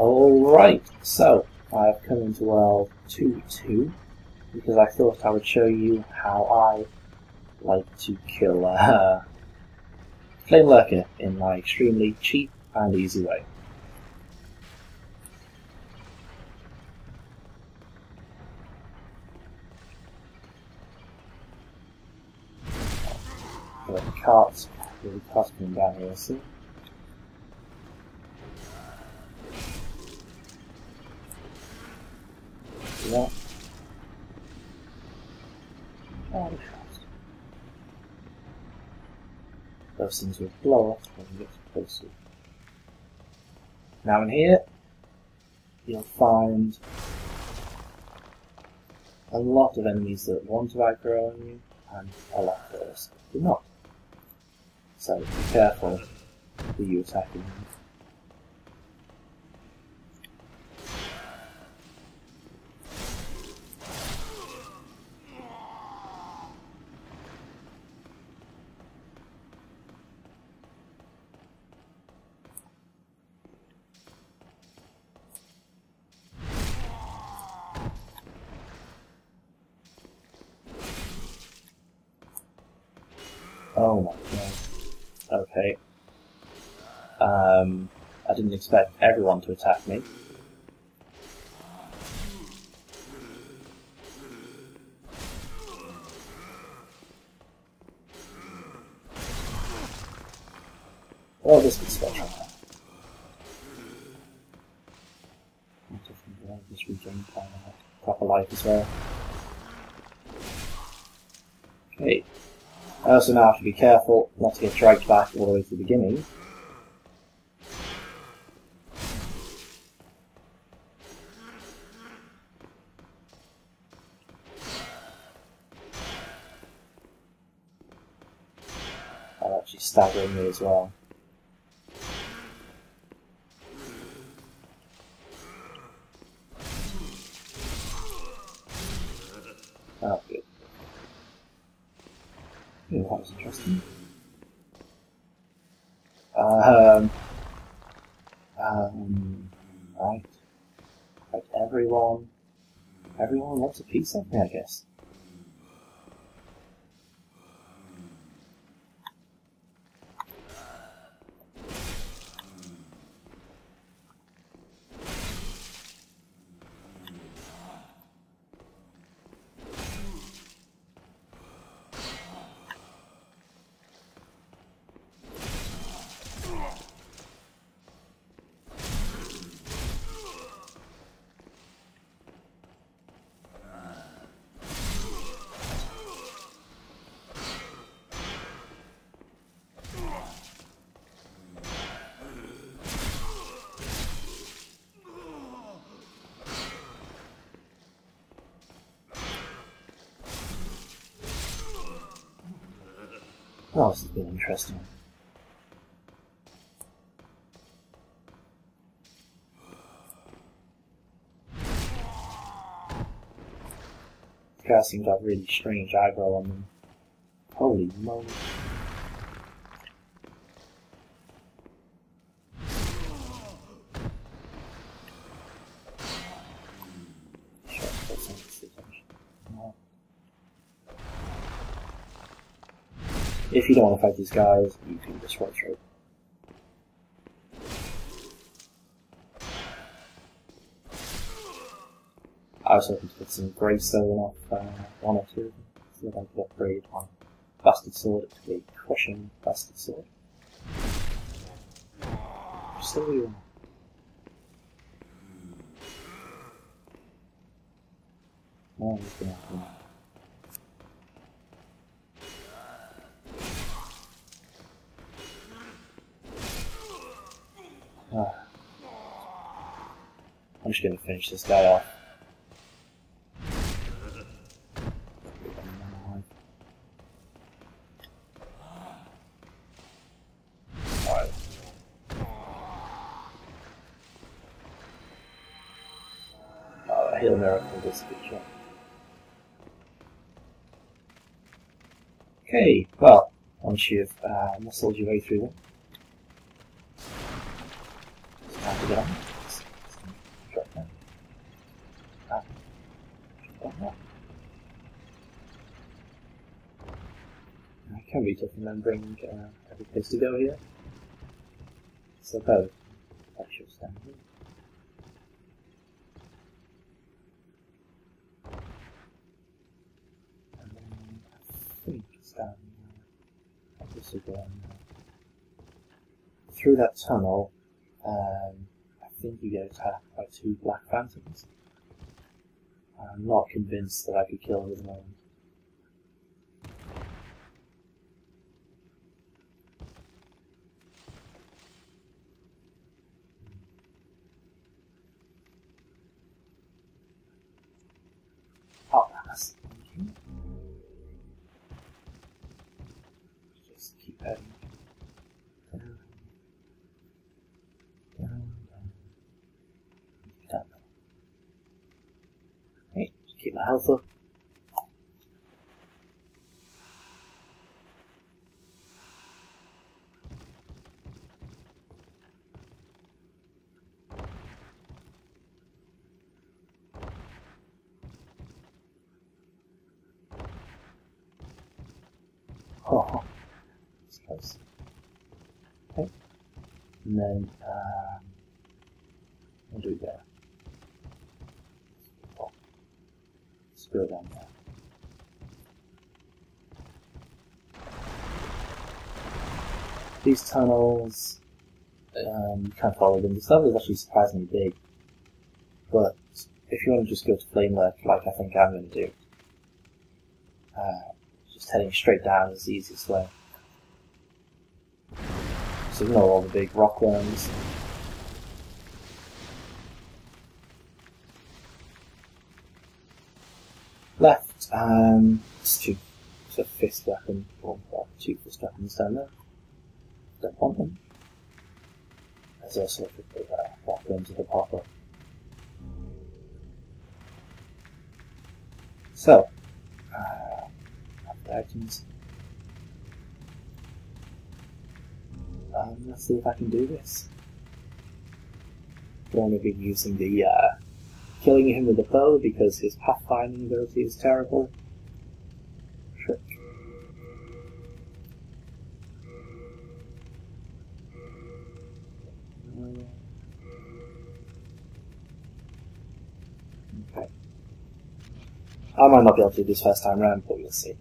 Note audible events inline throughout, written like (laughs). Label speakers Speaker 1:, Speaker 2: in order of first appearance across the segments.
Speaker 1: Alright, so I've come into world 2-2 because I thought I would show you how I like to kill uh, (laughs) Flame Lurker in my extremely cheap and easy way. The carts, the carts coming down here? Oh, fast. Those things will blow off when you get closer. Now in here, you'll find a lot of enemies that want to aggro on you, and a lot that do not. So be careful who you attacking. Oh my god. Okay. Um, I didn't expect everyone to attack me. Oh, this is special. Just regain proper life as well. Okay. I also now have to be careful not to get dragged back all the way to the beginning. Actually staggering me as well. Oh, good. Yeah, that was interesting. Um, um, right. Like everyone, everyone wants a piece of me, I guess. Oh, this has been interesting. These guys to have really strange aggro on them. Holy moly. Sure, that's not the situation. No. If you don't want to fight these guys, you can just run through. I was hoping to get some gravestone off uh, one or two so that I could upgrade my bastard sword to be crushing bastard sword. Still you are. I'm just gonna finish this guy off. Oh, Hail Miracle a good job. Okay, well, once you've uh, muscled your way through them, I can't be tough remembering uh, every place to go here. So both. That should stand. And then I think it's down here. This is one. Through that tunnel, um, I think you get attacked by two black phantoms. I'm not convinced that I could kill them at the moment. Oh, that's Just keep heading. Down. Down, down. Down. Up. Oh, close. Okay. And then, um, what do we get? Oh, let's go down there. These tunnels, um, can't follow them. This level is actually surprisingly big. But if you want to just go to Flame Lurk, like I think I'm going to do, uh, just heading straight down is the easiest way. So ignore all the big rock worms. Left, um, two, a fist weapon, or well, two fist weapons down there. Don't want them. There's also a couple of uh, rock worms that pop up. So, uh, items. Um, let's see if I can do this. Going to be using the uh, killing him with the bow because his pathfinding ability is terrible. Trick. Okay. I might not be able to do this first time round, but we'll see.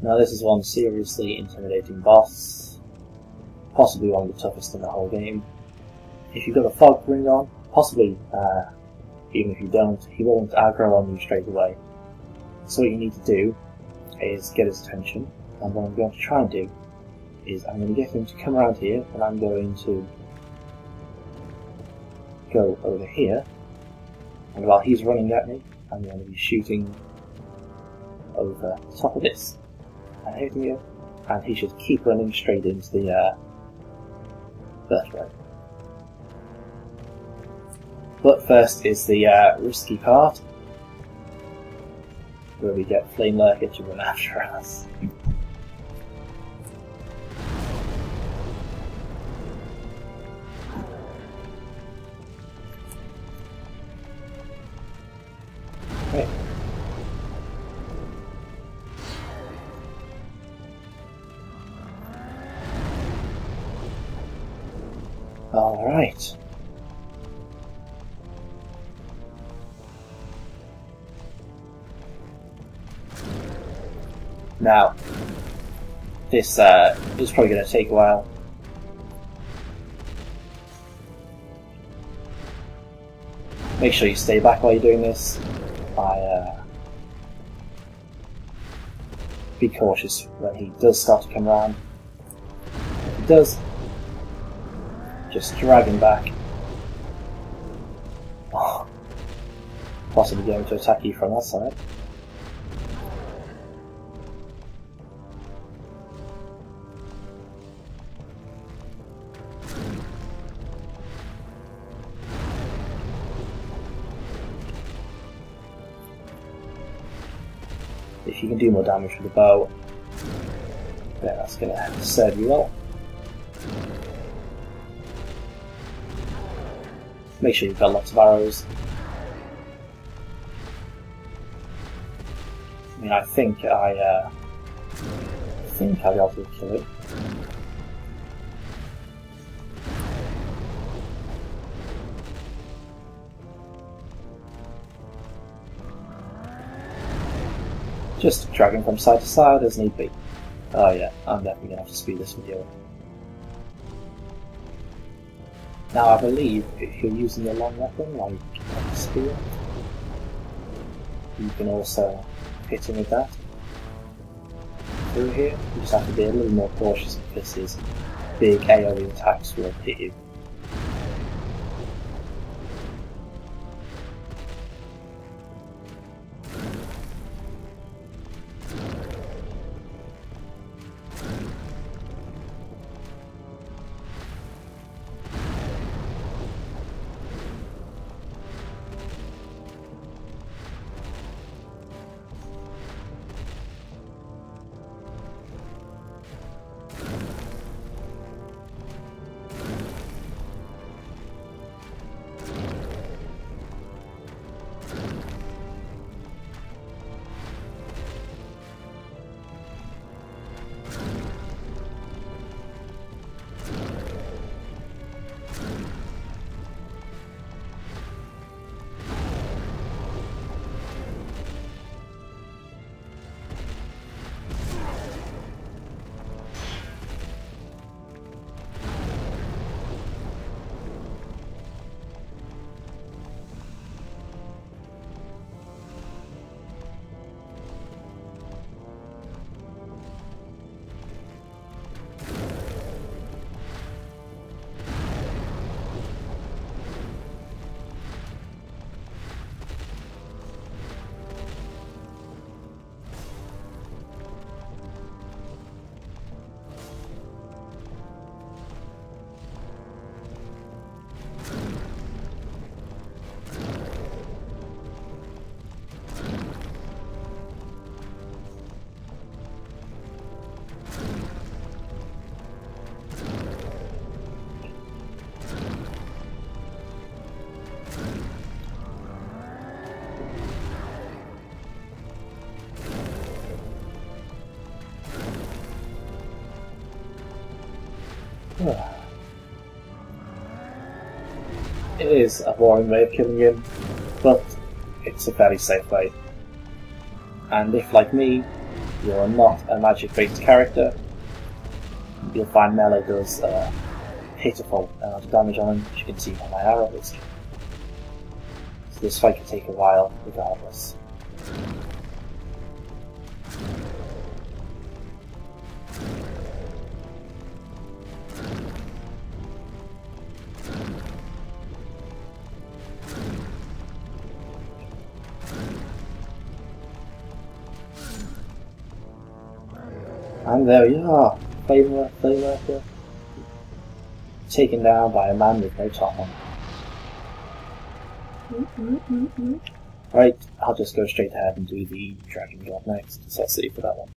Speaker 1: Now this is one seriously intimidating boss, possibly one of the toughest in the whole game. If you've got a fog ring on, possibly, uh, even if you don't, he won't aggro on you straight away. So what you need to do is get his attention, and what I'm going to try and do is I'm going to get him to come around here, and I'm going to go over here, and while he's running at me, I'm going to be shooting over the top of this you, and he should keep running straight into the uh, vertebrae. But first is the uh, risky part, where we get Flame Lurker to run after us. (laughs) right. Now, this uh, is probably going to take a while. Make sure you stay back while you're doing this. I, uh, be cautious when he does start to come around. If he does, just drag him back. (gasps) Possibly be able to attack you from that side. If you can do more damage with the bow, then that's going to serve you well. Make sure you've got lots of arrows. I mean, I think I, uh, I think I'll be able to kill it. Just dragging from side to side as need be. Oh yeah, I'm definitely gonna have to speed this video up. Now I believe if you're using a long weapon like a spear, you can also hit him with that. Through here, you just have to be a little more cautious because his big AoE attacks will hit you. It is a boring way of killing him, but it's a very safe way. And if, like me, you're not a magic-based character, you'll find melee does a pitiful amount of damage on him, as you can see from my arrow list. So this fight can take a while, regardless. And there we are, Flame Flameworker, taken down by a man with no top on. Mm-hmm, mm-hmm, mm-hmm. Right, I'll just go straight ahead and do the dragon job next, so I'll see you for that one.